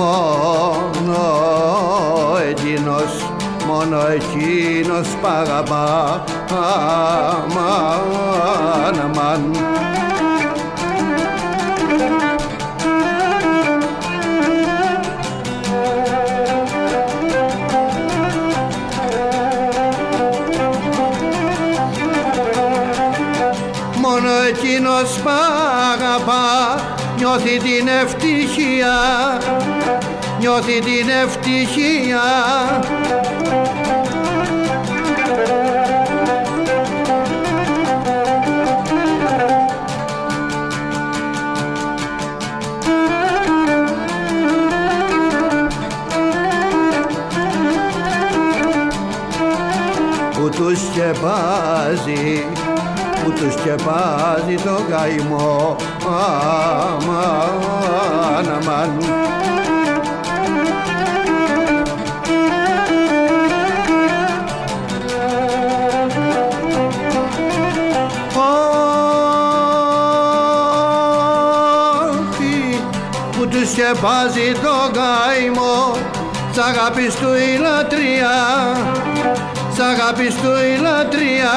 μόνο εκείνος μόνο εκείνος παγαπά αμάν αμάν. Μόνο εκείνος παγαπά νιώθει την ευτυχία νιώθει την ευτυχία που τους σκεπάζει που τους σκεπάζει το καημό αμάν, αμάν. Όχι, που τους σκεπάζει το καημό σ' αγάπης του η λατρεία σ' αγάπης του η λατρεία